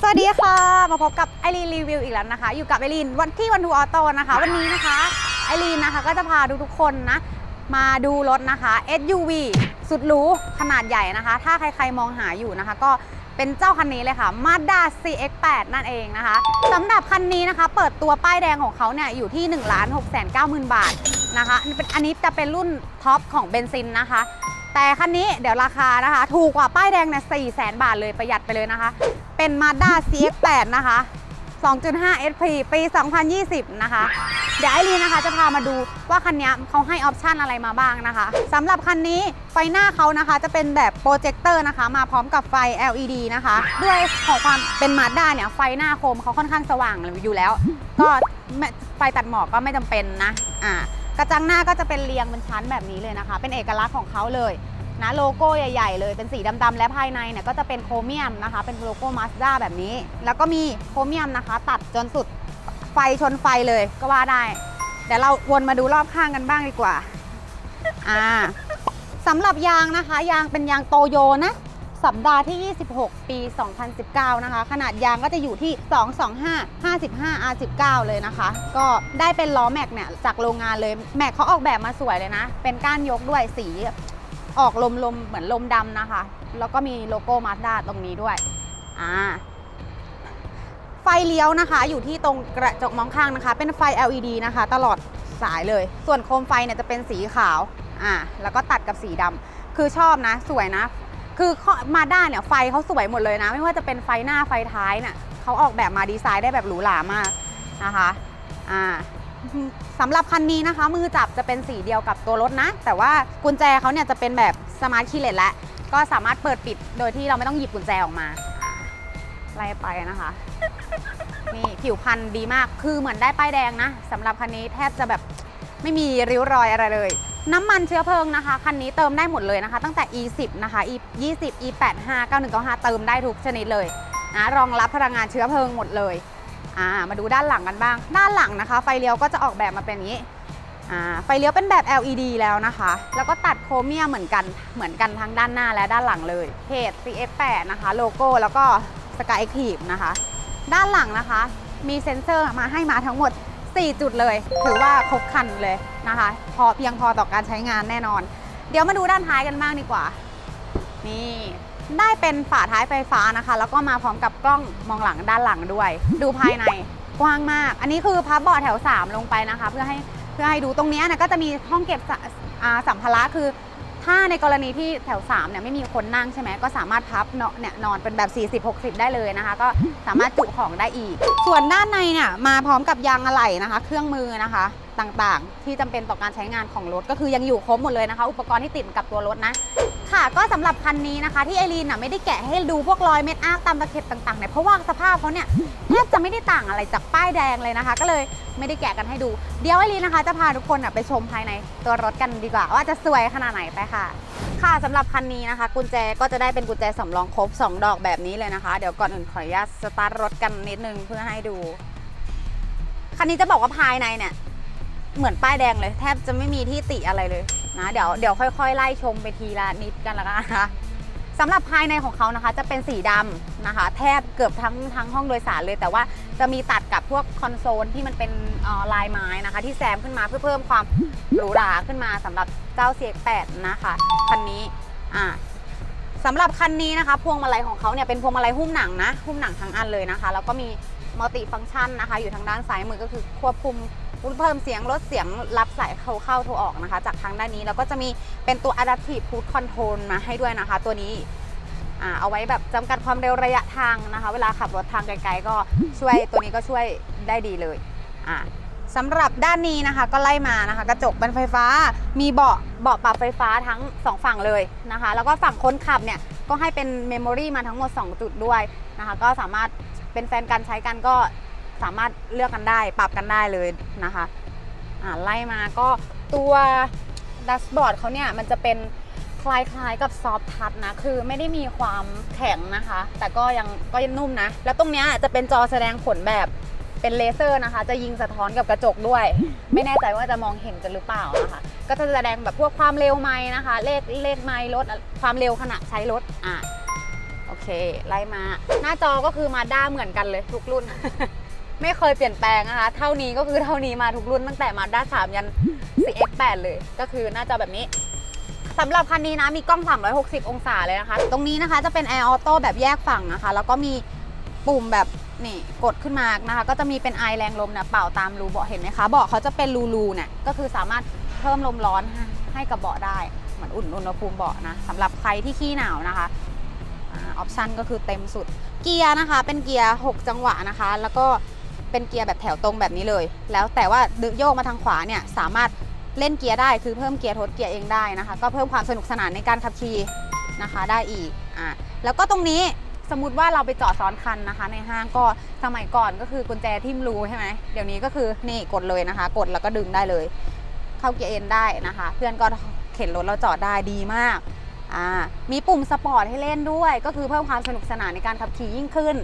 สวัสดีค่ะ มาพบกับไอรีนรีวิวอีกแล้วนะคะ อยู่กับไอรีนวันที่ One Two Auto นะคะ วันนี้นะคะไอรีนนะคะก็จะพาทุกๆคนนะ มาดูรถนะคะ SUV สุดหรูขนาดใหญ่นะคะ ถ้าใครๆมองหาอยู่นะคะ ก็เป็นเจ้าคันนี้เลยค่ะ Mazda CX-8 นั่นเองนะคะสำหรับคันนี้นะคะ เปิดตัวป้ายแดงของเขาเนี่ยอยู่ที่1 6 9 0 0 0 0 บาทนะคะ อันนี้เป็นอันนี้จะเป็นรุ่นท็อปของเบนซินนะคะ แต่คันนี้เดี๋ยวราคานะคะ ถูกกว่าป้ายแดงเนี่ย4 0 0 0 0บาทเลยประหยัดไปเลยนะคะ เป็น Mazda CX-8 นะคะ 2.5 SP ปี 2020 นะคะ เดี๋ยวไอรีนนะคะจะพามาดูว่าคันนี้เขาให้ option อะไรมาบ้างนะคะสำหรับคันนี้ไฟหน้าเขานะคะจะเป็นแบบโปรเจคเตอร์นะคะ มาพร้อมกับไฟ LED นะคะ ด้วยของความเป็นมาสด้าเนี่ย ไฟหน้าโคมเขาค่อนข้างสว่างอยู่แล้ว ก็ไฟตัดหมอกก็ไม่จำเป็นนะอ่า กระจังหน้าก็จะเป็นเรียงเป็นชั้นแบบนี้เลยนะคะ เป็นเอกลักษณ์ของเขาเลยนะโลโก้ใหญ่ ๆ เลยเป็นสีดำๆและภายในเนี่ยก็จะเป็นโครเมียมนะคะ เป็นโลโก้มาสด้าแบบนี้ แล้วก็มีโครเมียมนะคะ ตัดจนสุดไฟชนไฟเลยก็ว่าได้เดี๋ยวเราวนมาดูรอบข้างกันบ้างดีกว่าอ่าสำหรับยางนะคะ ยางเป็นยางโตโยนะ สัปดาห์ที่ 26 ปี 2019 นะคะ ขนาดยางก็จะอยู่ที่ 225 55 R19 เลยนะคะ ก็ได้เป็นล้อแม็กเนี่ยจากโรงงานเลย แม็กเขาออกแบบมาสวยเลยนะ เป็นก้านยกด้วยสีออกลมลมๆ เหมือนลมดำนะคะ แล้วก็มีโลโก้มาสด้าตรงนี้ด้วย อ่าไฟเลี้ยวนะคะอยู่ที่ตรงกระจกมองข้างนะคะ เป็นไฟ LED นะคะ ตลอดสายเลย ส่วนโคมไฟเนี่ยจะเป็นสีขาวอ่าแล้วก็ตัดกับสีดำคือชอบนะ สวยนะ คือมาด้าเนี่ยไฟเขาสวยหมดเลยนะ ไม่ว่าจะเป็นไฟหน้าไฟท้ายเนี่ยเขาออกแบบมาดีไซน์ได้แบบหรูหรามากนะคะอ่าสำหรับคันนี้นะคะ มือจับจะเป็นสีเดียวกับตัวรถนะ แต่ว่ากุญแจเขาเนี่ยจะเป็นแบบ smart keyless แล้ว ก็สามารถเปิดปิดโดยที่เราไม่ต้องหยิบกุญแจออกมาอ่าไล่ไปนะคะนี่ผิวพรรณดีมากคือเหมือนได้ป้ายแดงนะสำหรับคันนี้แทบจะแบบ ไม่มีริ้วรอยอะไรเลย น้ำมันเชื้อเพลิงนะคะ คันนี้เติมได้หมดเลยนะคะ ตั้งแต่ E10 นะคะ E20 E85 9195 เติมได้ทุกชนิดเลยนะรองรับพลังงานเชื้อเพลิงหมดเลยอ่ามาดูด้านหลังกันบ้าง ด้านหลังนะคะ ไฟเลี้ยวก็จะออกแบบมาเป็นอย่างนี้อ่าไฟเลี้ยวเป็นแบบ LED แล้วนะคะ แล้วก็ตัดโครเมียมเหมือนกันเหมือนกันทั้งด้านหน้าและด้านหลังเลยเพจ CX-8 นะคะโลโก้แล้วก็ Skyactiv นะคะ ด้านหลังนะคะ มีเซ็นเซอร์มาให้มาทั้งหมด 4 จุดเลย ถือว่าครบครันเลยนะคะ พอเพียงพอต่อการใช้งานแน่นอน เดี๋ยวมาดูด้านท้ายกันบ้างดีกว่า นี่ได้เป็นฝาท้ายไฟฟ้านะคะ แล้วก็มาพร้อมกับกล้องมองหลังด้านหลังด้วย ดูภายในกว้างมาก อันนี้คือพับเบาะแถว 3 ลงไปนะคะ เพื่อให้เพื่อให้ดูตรงนี้นะก็จะมีห้องเก็บสัมภาระคือ ถ้าในกรณีที่แถว3เนี่ยไม่มีคนนั่งใช่ไหมก็สามารถพับเนาะเนี่ยนอนเป็นแบบ 40-60 ได้เลยนะคะ ก็สามารถจุของได้อีก ส่วนด้านในเนี่ยมาพร้อมกับยางอะไหล่นะคะ เครื่องมือนะคะต่างๆ ที่จำเป็นต่อการใช้งานของรถก็คือยังอยู่ครบหมดเลยนะคะ อุปกรณ์ที่ติดกับตัวรถนะ ค่ะ ก็สำหรับคันนี้นะคะ ที่ไอรีนน่ะไม่ได้แกะให้ดูพวกรอยเม็ดอาร์คตามตะเข็บต่างๆเนี่ยเพราะว่าสภาพเขาเนี่ยแทบจะไม่ได้ต่างอะไรจากป้ายแดงเลยนะคะ ก็เลยไม่ได้แกะกันให้ดู เดี๋ยวไอรีนนะคะ จะพาทุกคนน่ะไปชมภายในตัวรถกันดีกว่า ว่าจะสวยขนาดไหนไปค่ะค่ะสำหรับคันนี้นะคะ กุญแจก็จะได้เป็นกุญแจสำรองครบ 2 ดอกแบบนี้เลยนะคะ เดี๋ยวก่อนอื่นขออนุญาตสตาร์ทรถกันนิดนึงเพื่อให้ดู คันนี้จะบอกว่าภายในเนี่ย เหมือนป้ายแดงเลย แทบจะไม่มีที่ติอะไรเลย นะเดี๋ยวเดี๋ยวค่อยๆ ไล่ชมไปทีละนิดกันละกันนะคะสำหรับภายในของเขานะคะจะเป็นสีดำนะคะ แทบเกือบทั้งทั้งห้องโดยสารเลย แต่ว่าจะมีตัดกับพวกคอนโซลที่มันเป็นออลายไม้นะคะ ที่แซมขึ้นมาเพื่อเพิ่มความหรูหราขึ้นมาสำหรับเจ้า CX8 นะคะคันนี้อ่าสำหรับคันนี้นะคะพวงมาลัยของเขาเนี่ยเป็นพวงมาลัยหุ้มหนังนะหุ้มหนังทั้งอันเลยนะคะ แล้วก็มีมัลติฟังก์ชันนะคะ อยู่ทางด้านซ้ายมือก็คือควบคุม เพิ่มเสียงลดเสียงรับสายเข้าเข้าโทรออกนะคะ จากทางด้านนี้แล้วก็จะมีเป็นตัว adaptive cruise control มาให้ด้วยนะคะ ตัวนี้เอาไว้แบบจำกัดความเร็วระยะทางนะคะ เวลาขับรถทางไกลๆก็ช่วยตัวนี้ก็ช่วยได้ดีเลยอ่าสำหรับด้านนี้นะคะก็ไล่มานะคะ กระจกเป็นไฟฟ้า มีเบาะเบาะปรับไฟฟ้าทั้ง 2 ฝั่งเลยนะคะ แล้วก็ฝั่งคนขับเนี่ยก็ให้เป็น memory มาทั้งหมด 2 จุดด้วยนะคะ ก็สามารถเป็นแฟนกันใช้กันก็ สามารถเลือกกันได้ ปรับกันได้เลยนะคะอ่าไล่มาก็ตัว dashboard เขาเนี่ยมันจะเป็นคล้ายๆกับ soft touch นะ คือไม่ได้มีความแข็งนะคะ แต่ก็ยังก็ยังนุ่มนะ แล้วตรงเนี้ยจะเป็นจอแสดงผลแบบเป็นเลเซอร์นะคะ จะยิงสะท้อนกับกระจกด้วย ไม่แน่ใจว่าจะมองเห็นกันหรือเปล่านะคะ ก็จะแสดงแบบพวกความเร็วไม้นะคะ เลขเลขไม้รถความเร็วขณะใช้รถอะโอเคเคไล่มา หน้าจอก็คือมาด้าเหมือนกันเลยทุกรุ่น ไม่เคยเปลี่ยนแปลงนะคะ เท่านี้ก็คือเท่านี้มาทุกรุ่นตั้งแต่มาด้า3ยัน CX8 เลย ก็คือน้าจอแบบนี้สำหรับคันนี้นะมีกล้อง 360 องศาเลยนะคะ ตรงนี้นะคะจะเป็น Air Auto แบบแยกฝั่งนะคะ แล้วก็มีปุ่มแบบนี่กดขึ้นมานะคะ ก็จะมีเป็นไอแรงลมเนี่ยเป่าตามรูเบาะเห็นไหมคะเบาะเขาจะเป็นรูๆเนี่ยก็คือสามารถเพิ่มลมร้อนให้กับเบาะได้เหมือนอุ่นอุณหภูมิเบาะนะสำหรับใครที่ขี้หนาวนะคะ option ก็คือเต็มสุดเกียร์นะคะ เป็นเกียร์ 6 จังหวะนะคะ แล้วก็ เป็นเกียร์แบบแถวตรงแบบนี้เลย แล้วแต่ว่าดึงโยกมาทางขวาเนี่ยสามารถเล่นเกียร์ได้คือเพิ่มเกียร์ทดเกียร์เองได้นะคะ ก็เพิ่มความสนุกสนานในการขับขี่นะคะได้อีกอ่าแล้วก็ตรงนี้สมมติว่าเราไปจอดซ้อนคันนะคะ ในห้างก็สมัยก่อนก็คือกุญแจทิ่มรูใช่ไหมเดี๋ยวนี้ก็คือนี่กดเลยนะคะ กดแล้วก็ดึงได้เลย เข้าเกียร์ N ได้นะคะ เพื่อนก็เข็นรถเราจอดได้ดีมากอ่ามีปุ่มสปอร์ตให้เล่นด้วย ก็คือเพิ่มความสนุกสนานในการขับขี่ยิ่งขึ้น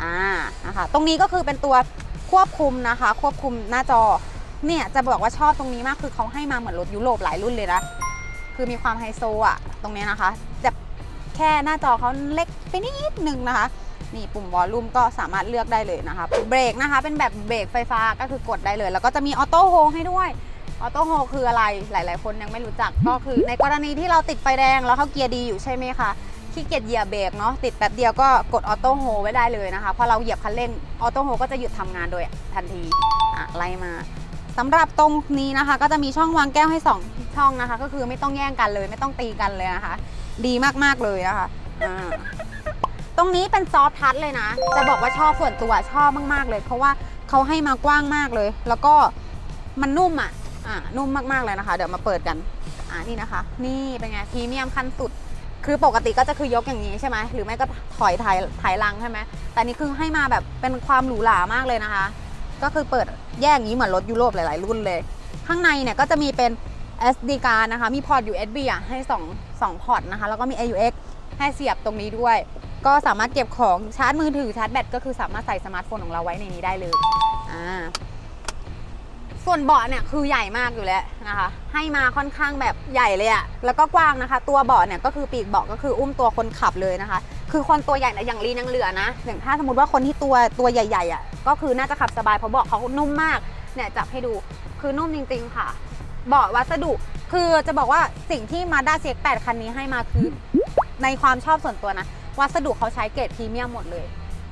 อ่านะคะตรงนี้ก็คือเป็นตัวควบคุมนะคะ ควบคุมหน้าจอเนี่ยจะบอกว่าชอบตรงนี้มากคือเขาให้มาเหมือนรถยุโรปหลายรุ่นเลยนะคือมีความไฮโซอะตรงนี้นะคะแบบแค่หน้าจอเขาเล็กไปนิดนึงนะคะนี่ปุ่ม volume ก็สามารถเลือกได้เลยนะคะเบรกนะคะ เป็นแบบเบรกไฟฟ้าก็คือกดได้เลย แล้วก็จะมีออโต้โฮให้ด้วยออโต้โฮคืออะไรหลาย ๆ คนยังไม่รู้จักก็คือ ในกรณีที่เราติดไฟแดงแล้วเข้าเกียร์ D อยู่ใช่ไหมคะ ขี้เกียจเหยียบเบรกเนาะติดแป๊บเดียวก็กดออโต้โฮไว้ได้เลยนะคะพอเราเหยียบคันเร่งออโต้โฮก็จะหยุดทำงานโดยทันทีอะไล่มาสำหรับตรงนี้นะคะ ก็จะมีช่องวางแก้วให้ 2 ช่องนะคะ ก็คือไม่ต้องแย่งกันเลย ไม่ต้องตีกันเลยนะคะ ดีมากๆเลยนะคะอ่าตรงนี้เป็นซอฟทัชเลยนะ จะบอกว่าชอบส่วนตัวชอบมาก ๆ เลย เพราะว่าเขาให้มากว้างมากเลย แล้วก็มันนุ่มอะอ่านุ่มมากๆเลยนะคะ เดี๋ยวมาเปิดกัน อ่านี่นะคะ นี่เป็นไงพรีเมียมขั้นสุด คือปกติก็จะคือยกอย่างนี้ใช่ไหมหรือไม่ก็ถอยถ่ายถ่ายลังใช่ไหมแต่นี่คือให้มาแบบเป็นความหรูหรามากเลยนะคะ ก็คือเปิดแยกอย่างนี้เหมือนรถยุโรปหลาย ๆ รุ่นเลย ข้างในเนี่ยก็จะมีเป็น SD card นะคะ มี port USB อะให้2 2 port นะคะ แล้วก็มี AUX ให้เสียบตรงนี้ด้วย ก็สามารถเก็บของชาร์จมือถือชาร์จแบตก็คือสามารถใส่สมาร์ทโฟนของเราไว้ในนี้ได้เลยอ่า ส่วนเบาะเนี่ยคือใหญ่มากอยู่แล้วนะคะ ให้มาค่อนข้างแบบใหญ่เลยอะแล้วก็กว้างนะคะ ตัวเบาะเนี่ยก็คือปีกเบาะก็คืออุ้มตัวคนขับเลยนะคะ คือคนตัวใหญ่นะอย่างลีนยังเหลือนะอย่างถ้าสมมติว่าคนที่ตัวตัวใหญ่ๆอะก็คือน่าจะขับสบายเพราะเบาะเขานุ่มมากเนี่ยจับให้ดูคือนุ่มจริง ๆ ค่ะ เบาะวัสดุคือจะบอกว่าสิ่งที่มาด้าเซ็กแปดคันนี้ให้มาคือในความชอบส่วนตัวนะวัสดุเขาใช้เกรดพรีเมียมหมดเลย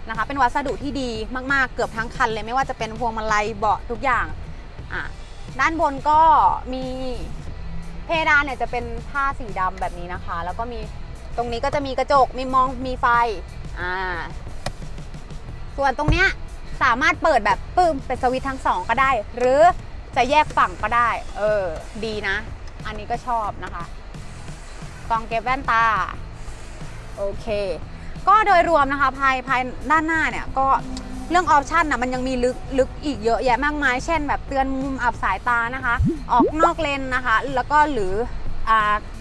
นะคะ เป็นวัสดุที่ดีมากๆเกือบทั้งคันเลยไม่ว่าจะเป็นพวงมาลัยเบาะทุกอย่าง อะด้านบนก็มีเพดานเนี่ยจะเป็นผ้าสีดำแบบนี้นะคะ แล้วก็มีตรงนี้ก็จะมีกระจกมีมองมีไฟอ่าส่วนตรงเนี้ยสามารถเปิดแบบปึ้มเป็นสวิตทั้งสองก็ได้ หรือจะแยกฝั่งก็ได้ เออ ดีนะ อันนี้ก็ชอบนะคะกล่องเก็บแว่นตา โอเค ก็โดยรวมนะคะภายภายด้านหน้าเนี่ยก็ เรื่องออปชันนะมันยังมีลึกลึกอีกเยอะแยะมากมาย เช่น แบบเตือนมุมอับสายตานะคะ ออกนอกเลนนะคะ แล้วก็หรืออ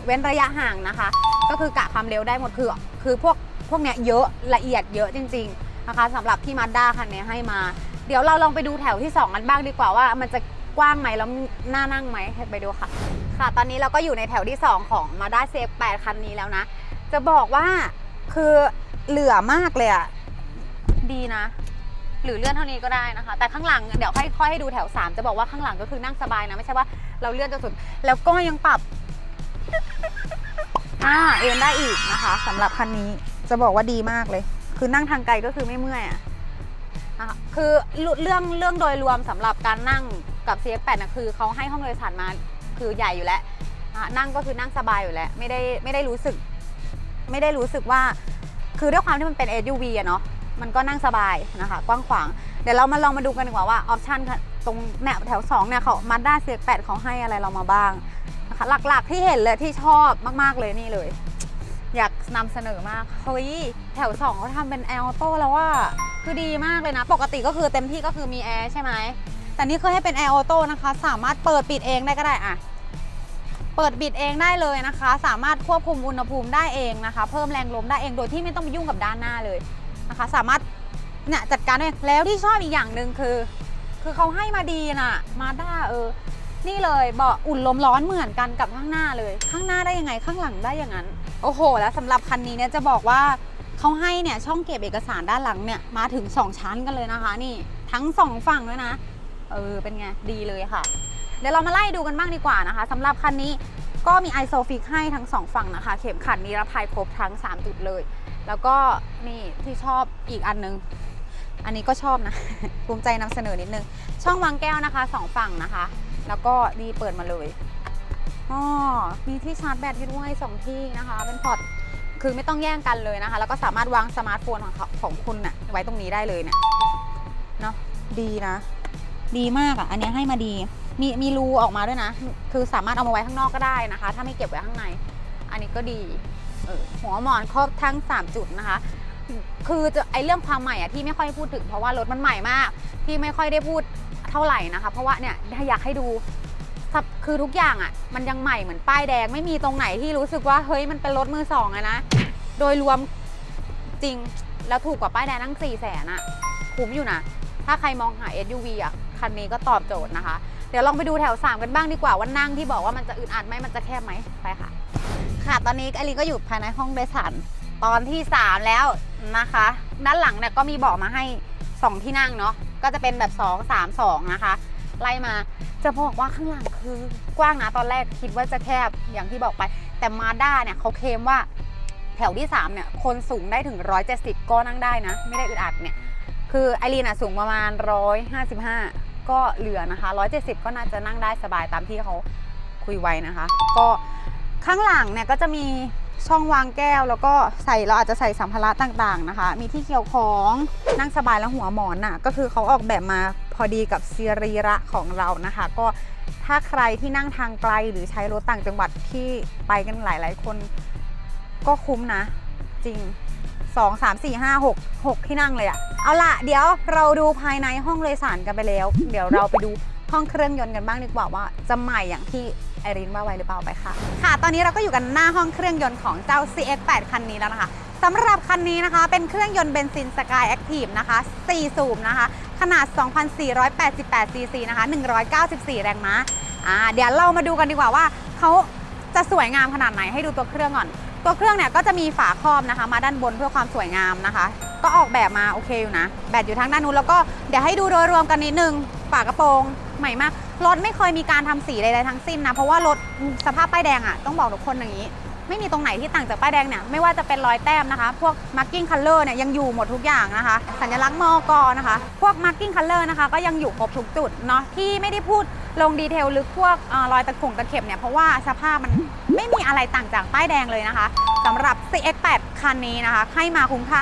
เว้นระยะห่างนะคะ ก็คือกะความเร็วได้หมดคือคือพวกพวกเนี้ยเยอะละเอียดเยอะจริง ๆนะคะสำหรับที่มาด้าคันนี้ให้มา เดี๋ยวเราลองไปดูแถวที่ 2 กันบ้างดีกว่าว่ามันจะกว้างไหมแล้วน่านั่งไหมไปดูค่ะ ค่ะ ตอนนี้เราก็อยู่ในแถวที่ 2 ของ Mazda CX-8 คันนี้แล้วนะ จะบอกว่าคือเหลือมากเลยอะดีนะ หรือเลื่อนเท่านี้ก็ได้นะคะ แต่ข้างหลังเดี๋ยวค่อยค่อยให้ดูแถว 3 จะบอกว่าข้างหลังก็คือนั่งสบายนะ ไม่ใช่ว่าเราเลื่อนจนสุด แล้วก็ยังปรับอ่าเอนได้อีกนะคะสำหรับคันนี้จะบอกว่าดีมากเลย คือนั่งทางไกลก็คือไม่เมื่อยอะนะคะคือเรื่องเรื่องโดยรวมสำหรับการนั่งกับ CF8 นะคือเขาให้ห้องโดยสารมาคือใหญ่อยู่แล้วอ่นั่งก็คือนั่งสบายอยู่แล้ว ไม่ได้ไม่ได้รู้สึก ไม่ได้รู้สึกว่า คือด้วยความที่มันเป็น SUV อะเนาะ มันก็นั่งสบายนะคะ กว้างขวาง เดี๋ยวเรามาลองมาดูกันดีกว่าว่าออปชันตรงเนี่ยแถว2เนี่ยเขามาด้าเซียแปดเขาให้อะไรเรามาบ้างนะคะหลักๆที่เห็นเลยที่ชอบมากๆเลยนี่เลย อยากนำเสนอมากเฮ้ยแถว2เขาทำเป็นแอร์ auto แล้วว่าคือดีมากเลยนะ ปกติก็คือเต็มที่ก็คือมีแอร์ใช่ไหมแต่นี่คือให้เป็นแอร์ auto นะคะ สามารถเปิดปิดเองได้ก็ได้อะเปิดปิดเองได้เลยนะคะ สามารถควบคุมอุณหภูมิได้เองนะคะ เพิ่มแรงลมได้เองโดยที่ไม่ต้องไปยุ่งกับด้านหน้าเลย นะคะ สามารถเนี่ยจัดการได้แล้วที่ชอบอีกอย่างหนึ่งคือ คือเขาให้มาดีน่ะมาด้าเออ นี่เลยเบาะอุ่นลมร้อนเหมือนกันกับข้างหน้าเลย ข้างหน้าได้ยังไงข้างหลังได้อย่างนั้น โอ้โห แล้วสำหรับคันนี้เนี่ยจะบอกว่าเขาให้เนี่ยช่องเก็บเอกสารด้านหลังเนี่ยมาถึง 2 ชั้นกันเลยนะคะ นี่ทั้ง 2 ฝั่งด้วยนะ เออเป็นไงดีเลยค่ะ เดี๋ยวเรามาไล่ดูกันบ้างดีกว่านะคะสำหรับคันนี้ ก็มี ISOFIX ให้ทั้ง2ฝั่งนะคะ เข็มขัดนิรภัยครบทั้ง 3 จุดเลย แล้วก็นี่ที่ชอบอีกอันนึง อันนี้ก็ชอบนะ ภูมิใจนำเสนอนิดนึง ช่องวางแก้วนะคะสองฝั่งนะคะ แล้วก็นี่เปิดมาเลยอ๋อมีที่ชาร์จแบตให้ด้วยสองที่นะคะ เป็น port คือไม่ต้องแย่งกันเลยนะคะ แล้วก็สามารถวางสมาร์ทโฟนของของคุณน่ะไว้ตรงนี้ได้เลยเนี่ยเนาะดีนะ ดีมากอะ่ะ อันนี้ให้มาดี มีมีรูออกมาด้วยนะ คือสามารถเอามาไว้ข้างนอกก็ได้นะคะ ถ้าไม่เก็บไว้ข้างใน อันนี้ก็ดีหัวหมอนครอบทั้ง 3 จุดนะคะ คือจะไอเรื่องความใหม่อะที่ไม่ค่อยพูดถึงเพราะว่ารถมันใหม่มาก ที่ไม่ค่อยได้พูดเท่าไหร่นะคะ เพราะว่าเนี่ยอยากให้ดูคือทุกอย่างอะมันยังใหม่เหมือนป้ายแดง ไม่มีตรงไหนที่รู้สึกว่าเฮ้ยมันเป็นรถมือสองอะนะ โดยรวมจริงแล้วถูกกว่าป้ายแดงตั้ง4ี่แสนอะคุ้มอยู่นะ ถ้าใครมองหา SUV อะคันนี้ก็ตอบโจทย์นะคะ เดี๋ยวลองไปดูแถว 3 กันบ้างดีกว่าว่านั่งที่บอกว่ามันจะอึดอัดไหมมันจะแคบไหมไปค่ะ ค่ะตอนนี้อลินก็อยู่ภายในห้องโดยสารตอนที่ 3 แล้วนะคะ ด้านหลังเนี่ยก็มีเบาะมาให้ 2 ที่นั่งเนาะก็จะเป็นแบบ 2 3 2 นะคะ ไล่มาจะบอกว่าข้างหลังคือกว้างนะตอนแรกคิดว่าจะแคบอย่างที่บอกไป แต่มาด้าเนี่ยเขาเคลมว่าแถวที่ 3 เนี่ย คนสูงได้ถึง 170 ก็นั่งได้นะ ไม่ได้อึดอัดเนี่ย คือไอรีนอะสูงประมาณ 155 ก็เหลือนะคะ 170 ก็น่าจะนั่งได้สบายตามที่เขาคุยไว้นะคะ ก็ข้างหลังเนี่ยก็จะมีช่องวางแก้ว แล้วก็ใส่เราอาจจะใส่สัมภาระต่างๆนะคะ มีที่เกี่ยวของนั่งสบายแล้วหัวหมอนน่ะก็คือเขาออกแบบมาพอดีกับซีรีระของเรานะคะ ก็ถ้าใครที่นั่งทางไกลหรือใช้รถต่างจังหวัดที่ไปกันหลาย ๆ คนก็คุ้มนะ จริง 2 3 4 5 6 6 ที่นั่งเลยอะเอาล่ะ เดี๋ยวเราดูภายในห้องโดยสารกันไปแล้ว เดี๋ยวเราไปดูห้องเครื่องยนต์กันบ้างดีกว่าว่าจะใหม่อย่างที่ไอรินว่าไว้หรือเปล่าไปค่ะ ค่ะ ตอนนี้เราก็อยู่กันหน้าห้องเครื่องยนต์ของเจ้า CX8 คันนี้แล้วนะคะสำหรับคันนี้นะคะ เป็นเครื่องยนต์เบนซิน Skyactiv นะคะ 4 สูบนะคะ ขนาด 2,488 ซีซีนะคะ 194 แรงม้าอ่าเดี๋ยวเรามาดูกันดีกว่าว่าเขาจะสวยงามขนาดไหนให้ดูตัวเครื่องก่อน ตัวเครื่องเนี่ยก็จะมีฝาครอบนะคะ มาด้านบนเพื่อความสวยงามนะคะ ก็ออกแบบมาโอเคอยู่นะ แบตอยู่ทางด้านนู้นแล้วก็เดี๋ยวให้ดูโดยรวมกันนิดนึงฝากระโปรงใหม่มากรถไม่เคยมีการทำสีใดๆทั้งสิ้นนะ เพราะว่ารถสภาพป้ายแดงอะ่ะต้องบอกทุกคนอย่างนี้ ไม่มีตรงไหนที่ต่างจากป้ายแดงเนี่ยไม่ว่าจะเป็นรอยแต้มนะคะ พวก marking color เนี่ยยังอยู่หมดทุกอย่างนะคะ สัญลักษณ์มอกนะคะ พวก marking color นะคะ ก็ยังอยู่ครบทุกจุดเนาะที่ไม่ได้พูดลงดีเทลลึกพวกอรอยตะข่งตะเข็บเนี่ยเพราะว่าสภาพมันไม่มีอะไรต่างจากป้ายแดงเลยนะคะสำหรับ CX8 คันนี้นะคะให้มาคุ้มค่า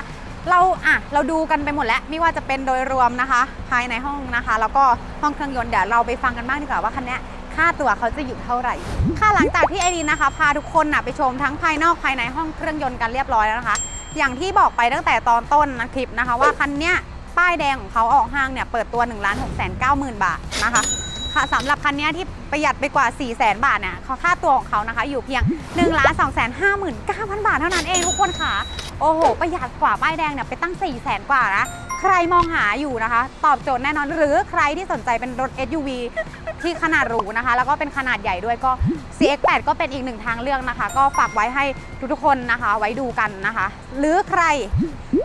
เราอะเราดูกันไปหมดแล้วไม่ว่าจะเป็นโดยรวมนะคะ ภายในห้องนะคะ แล้วก็ห้องเครื่องยนต์เดี๋ยวเราไปฟังกันบ้างดีกว่าว่าคันนี้ ค่าตัวเขาจะอยู่เท่าไหร่ ค่ะหลังจากที่ไอรีนนะคะ พาทุกคนนะไปชมทั้งภายนอกภายในห้องเครื่องยนต์กันเรียบร้อยแล้วนะคะ อย่างที่บอกไปตั้งแต่ตอนต้นนะคลิปนะคะ ว่าคันเนี้ยป้ายแดงของเขาออกห้างเนี่ยเปิดตัว1 6 9 0 0 0 0บาทนะคะค่ะสำหรับคันนี้ที่ประหยัดไปกว่า 4 0 0 0 0 0บาทเนี่ยเขาค่าตัวของเขานะคะ อยู่เพียง1 2 5 9 0 0 0บาทเท่านั้นเองทุกคนค่ะ โอ้โห ประหยัดกว่าป้ายแดงเนี่ยไปตั้ง 4 0 0 0 0 0กว่านะ ใครมองหาอยู่นะคะ ตอบโจทย์แน่นอน หรือใครที่สนใจเป็นรถ SUV ที่ขนาดหรูนะคะ แล้วก็เป็นขนาดใหญ่ด้วยก็ CX8 ก็เป็นอีกหนึ่งทางเลือกนะคะ ก็ฝากไว้ให้ทุกๆคนนะคะ ไว้ดูกันนะคะ หรือใคร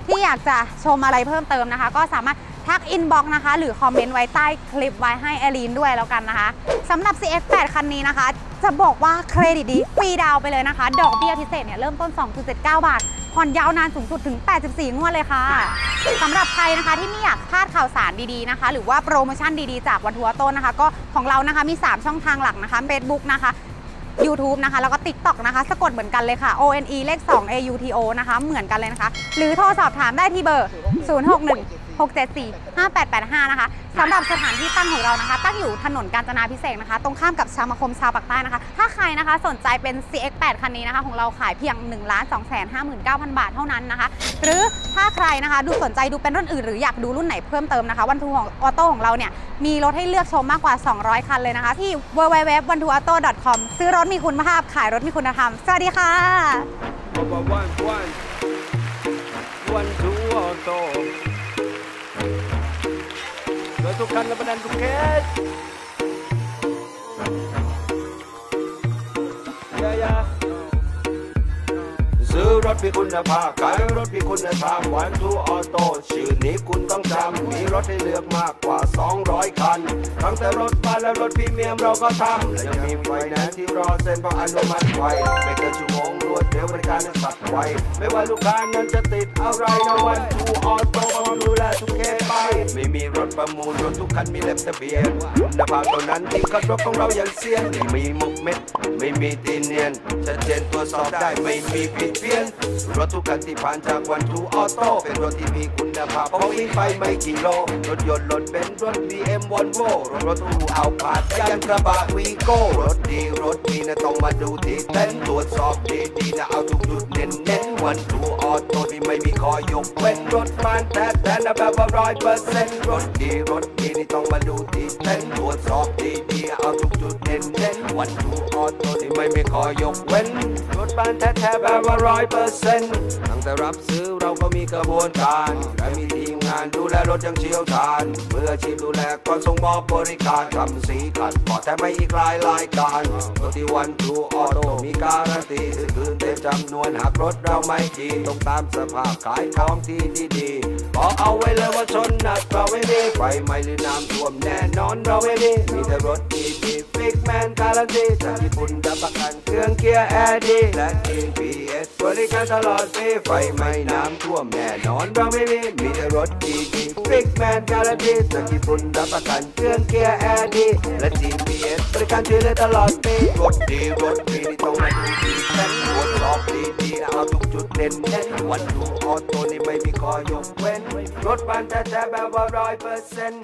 ที่อยากจะชมอะไรเพิ่มเติมนะคะ ก็สามารถทัก inbox นะคะ หรือ comment ไว้ใต้คลิปไว้ให้แอลีนด้วยแล้วกันนะคะสำหรับ CX8 คันนี้นะคะ จะบอกว่าเครดิตดีฟรีดาวน์ไปเลยนะคะ ดอกเบี้ยพิเศษเนี่ยเริ่มต้น 2.79 บาทผ่อนยาวนานสูงสุดถึง 84 งวดเลยค่ะสำหรับใครนะคะที่ไม่อยากพลาดข่าวสารดีๆนะคะ หรือว่าโปรโมชั่นดีๆ จากวันทูออโต้นะคะ ก็ของเรานะคะมี 3 ช่องทางหลักนะคะ Facebook นะคะ YouTube นะคะ แล้วก็ TikTok นะคะ สะกดเหมือนกันเลยค่ะ O N E เลข 2 A U T O นะคะ เหมือนกันเลยนะคะ หรือโทรสอบถามได้ที่เบอร์ 061 674 5885 นะคะสำหรับสถานที่ตั้งของเรานะคะ ตั้งอยู่ถนนกาญจนาพิเศษนะคะ ตรงข้ามกับชามาคมชาวปากใต้นะคะ ถ้าใครนะคะสนใจเป็น CX8 คันนี้นะคะ ของเราขายเพียง 1 2 5 9 0 0 0 บาทเท่านั้นนะคะ หรือถ้าใครนะคะดูสนใจดูเป็นรุ่นอื่นหรืออยากดูรุ่นไหนเพิ่มเติมนะคะ วันทูของออโต้ของเราเนี่ย มีรถให้เลือกชมมากกว่า 200 คันเลยนะคะ ที่ www วันทูออโต้ com ซื้อรถมีคุณภาพขายรถมีคุณธรรมสวัสดีค่ะ Masukkan ke badan buket. Ya, ya. Surat ถมีคุณภาพขายรถมีคุณธรรมวันทูออโต้ชื่อนี้คุณต้องจำมีรถให้เลือกมากกว่า 200 คันตั้งแต่รถบ้านและรถพรีเมียมเราก็ทำและยังมีไฟแนนซ์ที่รอเซ็นเพราะอนุมัติไวไม่เกินชั่วโมง รวดเร็วบริการนั้นสุดไวไม่ว่าลูกค้านั้นจะติดอะไรนะวันทูออโต้ดูแลทุกเคสไปไม่มีรถประมูลรถทุกคันมีเล่มทะเบียนคุณภาพเท่านั้นที่ขับรถของเราอย่างเซียนไม่มีหมกเม็ด ไม่มีตีเนียนชัดเจนตรวจสอบได้ไม่มีผิดเพี้ยนรถทุกคันที่ผ่านจากวันทูออโต้เป็นรถที่มีคุณภาพเพราะวิ่งไปไม่กี่โลรถยนต์รถเบนซ์รถบีเอ็มวอลโวรถรถตู้เอาผาดยันกระบะวีโก้รถดีรถดีนะต้องมาดูที่เต้นตรวจสอบดีดีนะเอาทุกจุดเน้นเน้นวันทูออโต้ที่ไม่มีคอยกเว้นรถมันแต่แต่นะแบบว่าร้อยเปอร์เซ็นต์รถดีรถดีนี่ต้องมาดูที่เต้นตรวจสอบดีดีๆเอาทุกจุดเน้นเน้นวันทูออโต้ที่ไม่มีคอยกเว้นรถบ้านแท้ๆแบบว่าร้อยเปอร์เซ็นต์ตั้งแต่รับซื้อเราก็มีกระบวนการและมีทีมงานดูแลรถอย่างเชี่ยวชาญมืออาชีพดูแลก่อนส่งมอบบริการทำสีขัดปอแต่ไม่อีกหลายรายการรถที่ One2Auto มีการันตีคืนเต็มจำนวนหากรถเราไม่ดีต้องตามสภาพขายของที่ดีๆบอกเอาไว้เลยว่าชนหนักเราไม่มี ไฟไหม้หรือน้ำท่วมแน่นอนเราไม่มีมีแต่รถดีๆฟิกแมนการันตีจากญี่ปุ่นรับประกันเครื่องเกียร์แอร์ดีและ GPS บริการตลอดปีไฟไหม้น้ำท่วมแน่นอนเราไม่มีมีแต่รถดีๆฟิกแมนการันตีจากญี่ปุ่นรับประกันเครื่องเกียร์แอร์ดีและ GPS บริการช่วยเหลือตลอดปีรถดีรถดีนี่ต้องมาดูดีฉันตรวจส อบดีๆเอาทุกจุดเด่นเน้น One2Auto นี่ไม่มีข้อยกเว้น รถบ้านแท้ๆแบบว่าร้อยเปอร์เซ็นต์